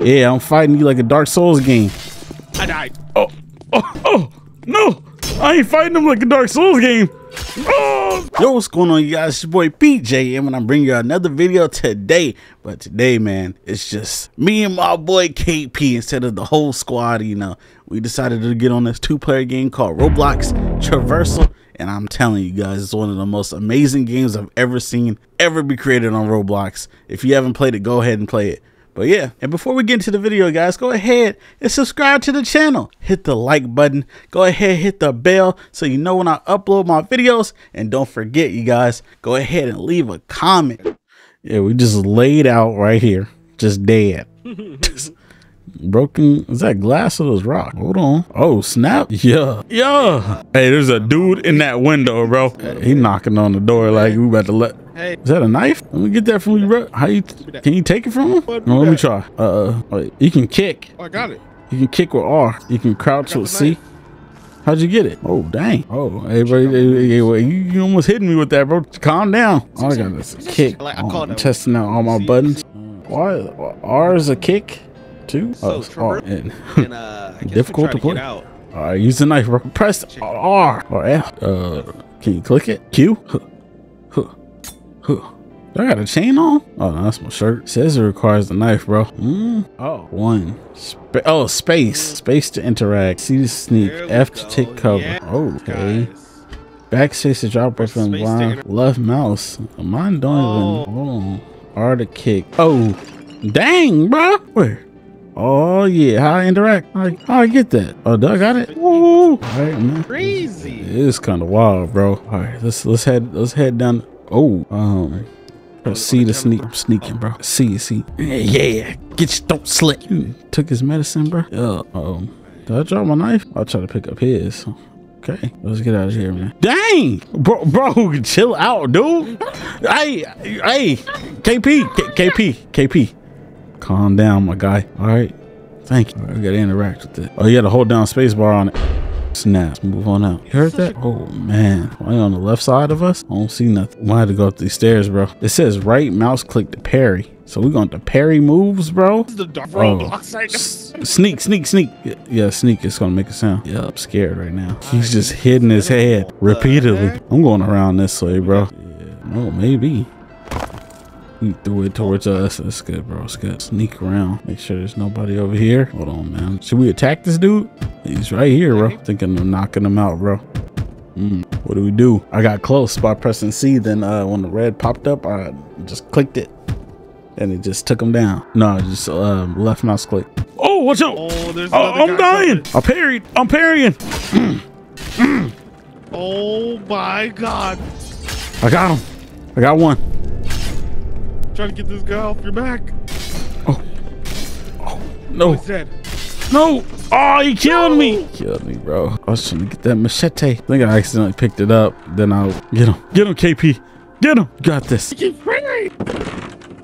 Yeah, I'm fighting you like a Dark Souls game. I died. Oh, oh, oh, oh no. I ain't fighting him like a Dark Souls game. Oh. Yo, what's going on, you guys? It's your boy PJ, and I'm bringing you another video today. But today, man, it's just me and my boy KP instead of the whole squad, you know. We decided to get on this two-player game called Roblox Traversal. And I'm telling you guys, it's one of the most amazing games I've ever seen, ever be created on Roblox. If you haven't played it, go ahead and play it. But yeah, and before we get into the video, guys, go ahead and subscribe to the channel. Hit the like button. Go ahead, hit the bell so you know when I upload my videos. And don't forget, you guys, go ahead and leave a comment. Yeah, we just laid out right here, just dead. Broken, is that glass or those rock? Hold on. Oh, snap. Yeah. Yeah. Hey, there's a dude in that window, bro. He knocking on the door like we about to let. Hey. Is that a knife? Let me get that from you, bro. How you, can you take it from him? No, let me try. Uh, wait, you can kick. Oh, I got it. You can kick with R. You can crouch got with C. How'd you get it? Oh, dang. Oh, hey, bro, you, you almost hitting me with that, bro. Calm down. All I got is a kick. Like, I oh, I'm it. testing out all my buttons. Why? R is a kick, too? So, Oh, it's R. And- And, uh, I guess Difficult to play. out. All right, use the knife. Press R or F. Uh, can you click it? Q. Huh. Huh. Huh. Do I got a chain on? Oh, no, that's my shirt. says it requires the knife, bro. Mm. Oh, one. Spa- oh, space. Space to interact. C to sneak. F to go. take cover. Yeah, okay. guys. Backspace to drop weapon to blind. Left mouse. Mine don't Oh. even. Hold on. R to kick. Oh, dang, bro. Where? Oh yeah, how I interact? How, how I get that? Oh, Doug got it. Woo! All right, man. Crazy. It is kind of wild, bro. All right, let's let's head let's head down. Oh, um, C to sneak. I'm sneaking, bro. C, see. Yeah, yeah. Get your throat slit. You took his medicine, bro. Yeah. Um, did I drop my knife? I'll try to pick up his. Okay, let's get out of here, man. Dang, bro, bro, chill out, dude. hey, hey, KP, K- KP, KP. Calm down, my guy. All right, thank you. Right, we gotta interact with it. Oh, you gotta hold down spacebar on it. Snap. Move on out. You heard that? Oh man, why on the left side of us? I don't see nothing. Might have to go up these stairs, bro. It says right mouse click to parry. So we going to parry moves, bro. The Oh. Right sneak, sneak, sneak. Yeah, sneak is gonna make a sound. Yeah, I'm scared right now. He's just hitting his head repeatedly. I'm going around this way, bro. Yeah, no, maybe. He threw it towards us. That's good, bro. It's good. Sneak around. Make sure there's nobody over here. Hold on, man. Should we attack this dude? He's right here, bro. Thinking of knocking him out, bro. Mm, what do we do? I got close by pressing C. Then uh, when the red popped up, I just clicked it, and it just took him down. No, just uh, left mouse click. Oh, watch out! Oh, there's Oh, I'm dying. coming. I parried. I'm parrying. Oh my god. I got him. I got one. Trying to get this guy off your back. Oh. Oh, no, He's dead. no. Oh, he killed me. Killed me, bro. I was trying to get that machete. I think I accidentally picked it up. Then I'll get him. Get him, KP. Get him. Got this. Keep praying.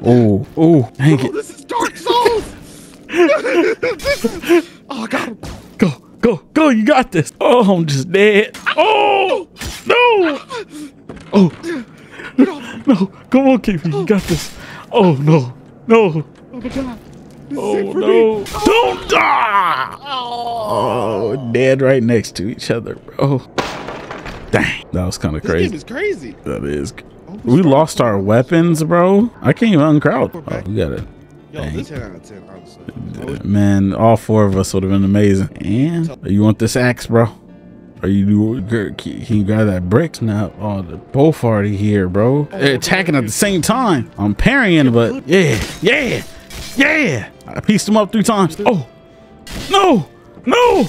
Oh, oh, dang Oh, it. this is Dark Souls. this is... Oh, I got him. Go, go, go. You got this. Oh, I'm just dead. Oh, no. Oh, no. Come on, KP. You got this. Oh, no. No. Oh my god. This Oh, no. me. Don't die. Oh, dead right next to each other, bro. Dang. That was kind of This crazy. game is crazy. That is. Oh, We lost our weapons, bro. I can't even uncrouch. We're Oh, we got it. Yo, Dang. this 10 out of 10, honestly. Oh, Man, all four of us would have been amazing. And you want this axe, bro? Or you? Can you grab that brick now? Oh, the both already here, bro. They're attacking at the same time. I'm parrying, but yeah, yeah, yeah. I pieced them up three times. Oh, no, no.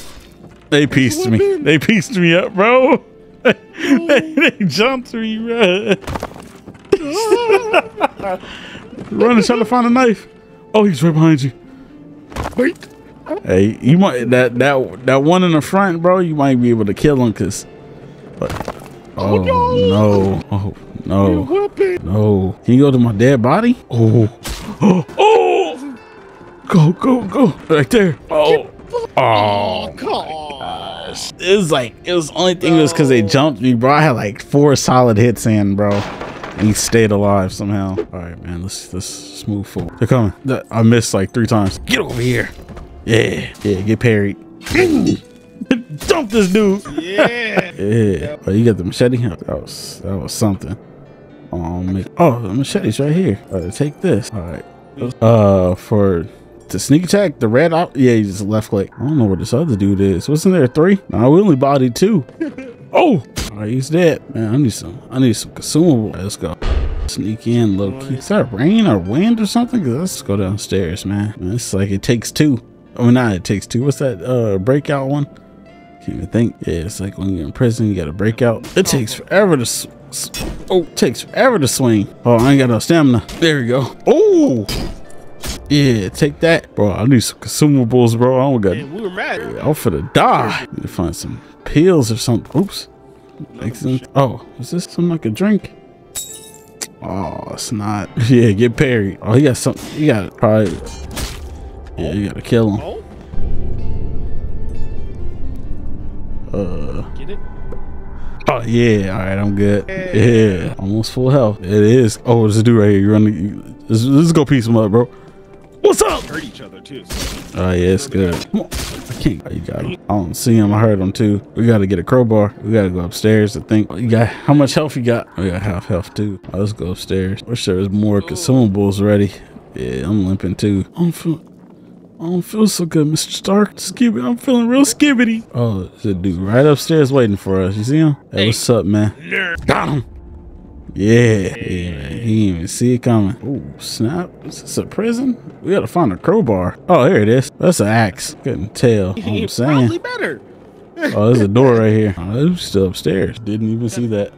They pieced me. They pieced me up, bro. they, they jumped me, bro. Running, trying to find a knife. Oh, he's right behind you. Wait. Hey, you might that that that one in the front, bro. You might be able to kill him, cause. But, oh, no. no! Oh no! No! Can you go to my dead body? Oh! Oh! Oh! Go! Go! Go! Right there! Oh. oh! Oh! Gosh. It was like it was only thing was because they jumped me, bro. I had like four solid hits in, bro. And he stayed alive somehow. All right, man. Let's let's move forward. They're coming. I missed like three times. Get over here. Yeah, yeah. Get parried. Dump this dude. Yeah. Yeah. Oh, you got the machete? That was that was something. Oh, man. oh the machete's right here. Take this. All right. Uh, for the sneak attack, the red op. Yeah, you just left click. I don't know where this other dude is. Wasn't there three? No, we only bodied two. oh, all right, he's dead. Man, I need some. I need some consumable. Let's go. Sneak in low key. Is that rain or wind or something? Let's go downstairs, man. man. It's like it takes two. I mean, not it takes two. What's that uh breakout one? Can't even think. Yeah, it's like when you're in prison, you got a breakout. It takes forever to. Oh, takes forever to swing. Oh, I ain't got no stamina. There we go. Oh, yeah, take that, bro. I need some consumables, bro. I don't got. Man, we were mad. I'm finna die. Need to find some pills or something. Oops. Oh, is this something like a drink? Oh, it's not. Yeah, get parried. Oh, he got something. He got probably. Yeah, you gotta kill him. Oh, Uh. get it? Oh yeah, all right, I'm good. Yeah, almost full health. It is. Oh, there's a dude right here. You running? You, let's, let's go piece him up, bro. What's up? Hurt each other too. So. Oh yeah, it's good. Come on. I can't. Oh, you got him. I don't see him. I heard him too. We gotta get a crowbar. We gotta go upstairs. I think. You got how much health you got? We got half health too. Oh, let's go upstairs. Wish there was more consumables ready. Yeah, I'm limping too. I don't feel. I don't feel so good, Mr. Stark. Skibby, I'm feeling real skibbity. Oh, there's a dude right upstairs waiting for us. You see him? Hey, what's up, man? Got him. Yeah, yeah, man. He didn't even see it coming. Oh, snap. Is this a prison? We gotta find a crowbar. Oh, here it is. That's an axe. Couldn't tell. What I'm Probably saying. better. Oh, there's a door right here. Oh, it was still upstairs. Didn't even see that.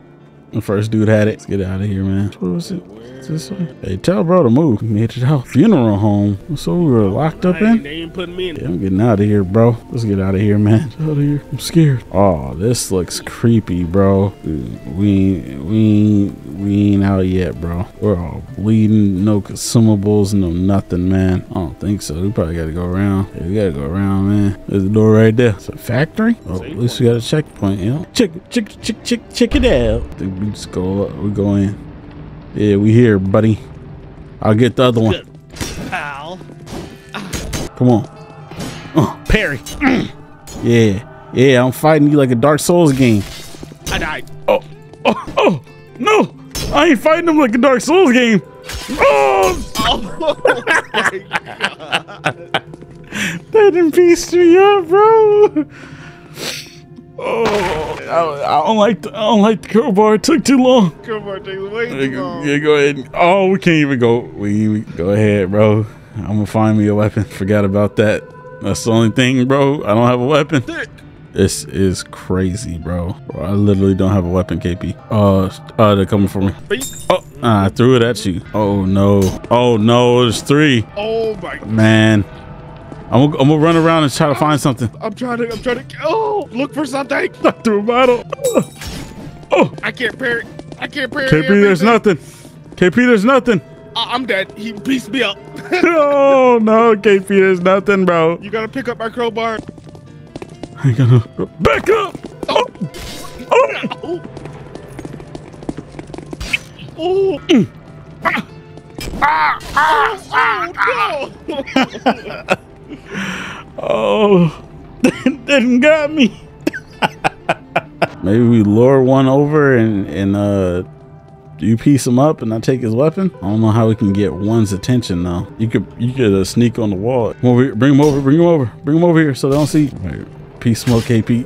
The first dude had it. Let's get out of here, man. What was it? Is This way? Hey, tell bro to move. We made it out. Funeral home. So we were locked up in? They ain't putting me in. Yeah, I'm getting out of here, bro. Let's get out of here, man. Get out of here. I'm scared. Oh, this looks creepy, bro. We ain't, we we ain't out yet, bro. We're all bleeding. No consumables, no nothing, man. I don't think so. We probably got to go around. Yeah, we got to go around, man. There's the door right there. It's a factory. Oh, at least we got a checkpoint, you know. Check, check, check, check, check it out. I think we just go. up. We go in. Yeah, we here, buddy. I'll get the other one. Good. Pal. Come on. Uh. Oh, parry. Yeah. Yeah, I'm fighting you like a Dark Souls game. I died. Oh, oh, oh, no. I ain't fighting him like a Dark Souls game. Oh, Oh my god. that didn't piece me up, bro. Oh, I, I don't like the, I don't like the crowbar. It took too long. Come on, take way too long. yeah, go ahead. Oh, we can't even go. We, go ahead, bro. I'm gonna find me a weapon. Forgot about that. That's the only thing, bro. I don't have a weapon. This is crazy, bro. bro I literally don't have a weapon, KP. Uh, uh, they're coming for me. Oh, I threw it at you. Oh no. Oh no, there's three. Oh my. Man, I'm gonna, I'm gonna run around and try to find something. I'm trying to. I'm trying to. Oh, look for something. I threw a bottle. Oh, I can't parry. I can't parry. KP, there's nothing. KP, there's nothing. I'm dead. He pieced me up. Oh no, KP, there's nothing, bro. you gotta pick up my crowbar. I ain't gonna back up. Oh, oh. Oh. Oh. Ah. Ah. Ah. Oh, Oh, that didn't got me. Maybe we lure one over and and uh, you piece him up and I take his weapon. I don't know how we can get one's attention though. You could you could uh, sneak on the wall. Come over here, bring him over, bring him over, bring him over here so they don't see. Wait, peace smoke KP.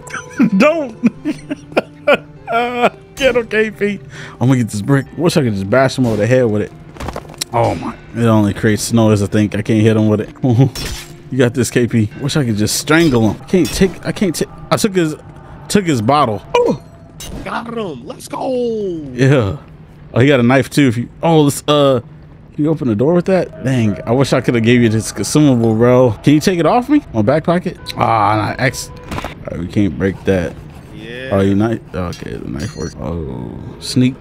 don't. get him KP. I'm gonna get this brick. Wish I could just bash him over the head with it. Oh my! It only creates noise. I think I can't hit him with it. You got this, KP. Wish I could just strangle him. I can't take. I can't take. I took his, took his bottle. Oh got him. Let's go. yeah. Oh, he got a knife too. If you. Oh, let's. Uh, can you open the door with that? Dang! I wish I could have gave you this consumable, bro. Can you take it off me? My back pocket? Ah, nah, X. Alright, we can't break that. Yeah. Oh, you knife? Okay, the knife works. Oh, sneak.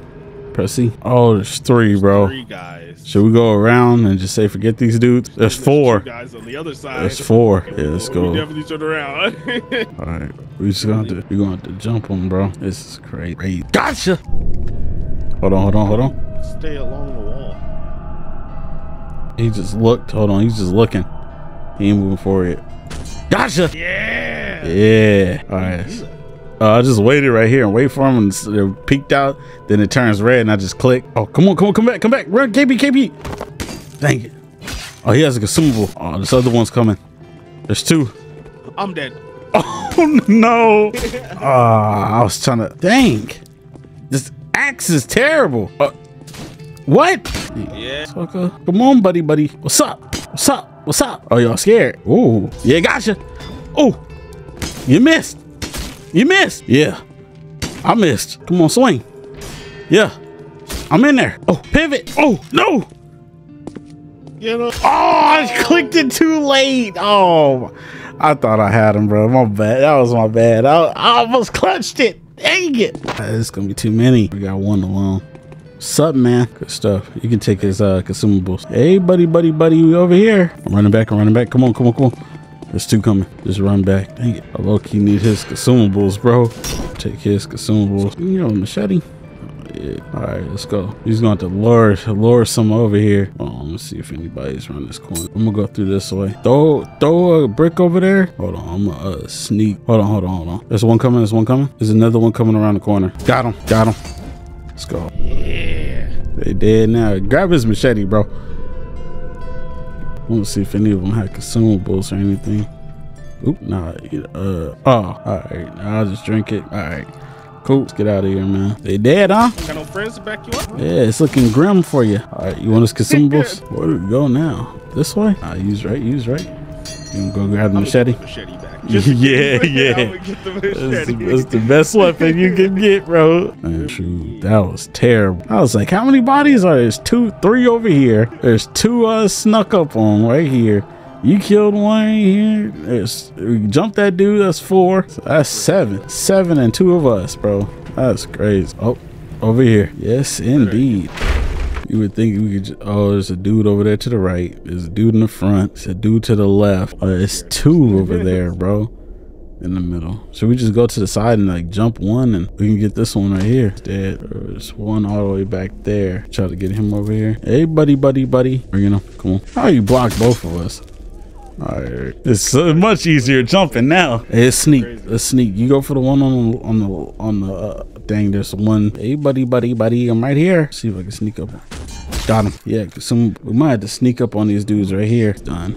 Press C. Oh, there's three, bro. Three guys. Should we go around and just say forget these dudes? There's four. Guys on the other side. There's four. Yeah, let's We go. definitely turn around. All right, we just gonna have to. We gonna have to jump them, bro. This is crazy. Gotcha. Hold on, hold on, hold on. stay along the wall. He just looked. Hold on. He's just looking. He ain't moving forward. Gotcha. Yeah. Yeah. All right. Uh, I just waited right here and wait for him and it peeked out. Then it turns red and I just click. Oh, come on, come on, come back, come back. Run, KP, KP. Dang it. Oh, he has a consumable. Oh, this other one's coming. There's two. I'm dead. Oh, no. Ah, I was trying to. Dang. This axe is terrible. Uh, what? Yeah. Sucker. Come on, buddy, buddy. What's up? What's up? What's up? Oh, y'all scared? Ooh. Yeah, gotcha. Oh, you missed. You missed. Yeah. I missed. Come on, swing. Yeah. I'm in there. Oh, pivot. Oh, no. Get up. Oh, I clicked it too late. Oh, I thought I had him, bro. My bad. That was my bad. I, I almost clutched it. Dang it. It's going to be too many. We got one alone. What's up, man? Good stuff. You can take his uh, consumables. Hey, buddy, buddy, buddy. We over here. I'm running back. I'm running back. Come on, come on, come on. There's two coming. Just run back. Dang it. I low key need his consumables, bro. Take his consumables. You know, machete. Yeah. All right, let's go. He's going to lure, lure some over here. Hold on, let's see if anybody's around this corner. I'm gonna go through this way. Throw, throw a brick over there. Hold on, I'm gonna uh, sneak. Hold on, hold on, hold on. There's one coming. There's one coming. There's another one coming around the corner. Got him. Got him. Let's go. Yeah. They dead now. Grab his machete, bro. I want to see if any of them had consumables or anything. Oop, nah. Uh, oh, all right. I'll just drink it. All right. Cool. Let's get out of here, man. They dead, huh? Got no friends to back you up? Yeah, it's looking grim for you. All right, you want us consumables? Where do we go now? This way? Ah, use right, use right. You can go grab the machete. the machete back. Yeah, yeah. I'm gonna get the That's that's the best weapon you can get, bro. Man, shoot, that was terrible. I was like, how many bodies are there? There's two, three over here. There's two uh snuck up on right here. You killed one right here. There's we jumped that dude. That's four. That's seven. Seven and two of us, bro. That's crazy. Oh, over here. Yes, indeed. You would think we could. Just, oh, there's a dude over there to the right. There's a dude in the front. There's a dude to the left. Uh, it's two over there, bro. In the middle. Should we just go to the side and like jump one and we can get this one right here? Dead. There's one all the way back there. Try to get him over here. Hey, buddy, buddy, buddy. Bring him. Come on. How you block both of us? All right. It's so much easier jumping now. Hey, let's sneak. Let's sneak. You go for the one on the on the on the uh, thing. There's one. Hey, buddy, buddy, buddy. I'm right here. See if I can sneak up. Got him. Yeah, some we might have to sneak up on these dudes right here. Done.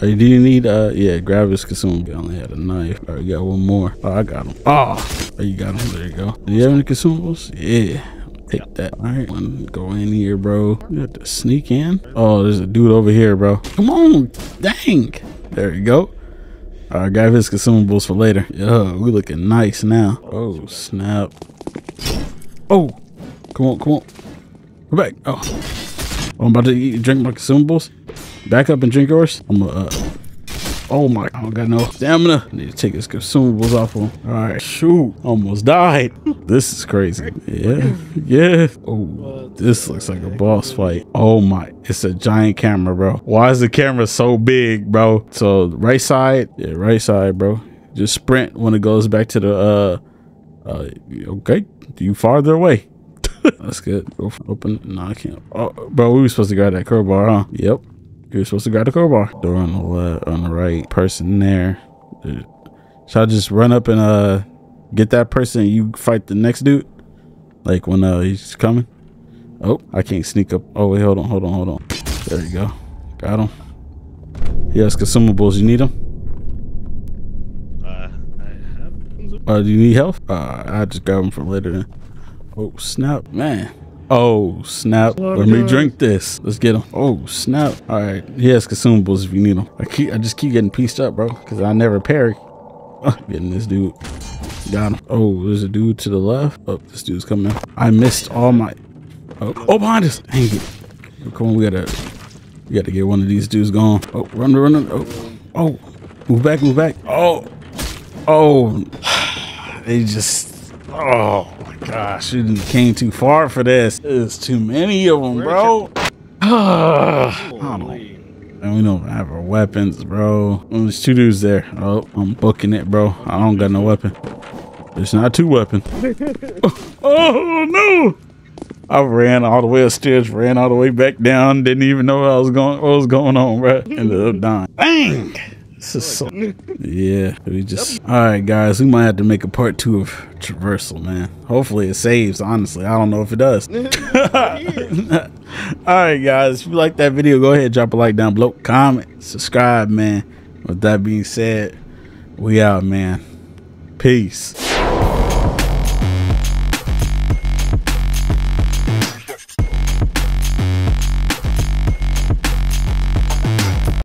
Right, do you need uh yeah, grab his consumable. I only had a knife. All right, got one more. Oh, I got him. Oh, oh, you got him. There you go. Do you have any consumables? Yeah. Take that. All right, one go in here, bro. You have to sneak in. Oh, there's a dude over here, bro. Come on, dang. There you go. All right, grab his consumables for later. Yo, we looking nice now. Oh snap. Oh, come on, come on. Go back. Oh, I'm about to eat, drink my consumables. Back up and drink yours. I'm gonna. Uh, oh my! I don't got no stamina. I need to take his consumables off him. All right, shoot! Almost died. This is crazy. Yeah, yeah. Oh, this looks like a boss fight. Oh my! It's a giant camera, bro. Why is the camera so big, bro? So right side, yeah, right side, bro. Just sprint when it goes back to the. uh uh, okay, you farther away. That's good. Go for, open. No, I can't. Oh, bro, we were supposed to grab that crowbar, huh? Yep. You were supposed to grab the crowbar. Door on the left, on the right. Person there. Uh, Should I just run up and uh get that person? And you fight the next dude, like when uh he's coming. Oh, I can't sneak up. Oh wait, hold on, hold on, hold on. There you go. Got him. He has consumables. You need them? Uh, I have. Uh, do you need help? Uh, I just grab them for later then. Oh, snap, man. Oh, snap. Let me drink this. Let's get him. Oh, snap. All right. He has consumables if you need them. I keep, I just keep getting pieced up, bro, because I never parry. Getting this dude. Got him. Oh, there's a dude to the left. Oh, this dude's coming. I missed all my. Oh, oh behind us. Dang it. Come on, we gotta, we gotta get one of these dudes going. Oh, run, run, run. Oh, oh, move back, move back. Oh, oh. They just, oh my gosh, you came too far for this. There's too many of them, bro. I don't know. And we don't have our weapons, bro. Oh, there's two dudes there. Oh, I'm booking it, bro. I don't got no weapon. There's not two weapons. oh no! I ran all the way upstairs, ran all the way back down. Didn't even know what I was going, what was going on, bro. Ended up dying. Bang! This is so. Yeah, we just. All right, guys, we might have to make a part two of traversal, man. Hopefully it saves. Honestly, I don't know if it does. all right, guys, if you like that video, go ahead and drop a like down below, comment, subscribe, man. With that being said, we out, man. Peace.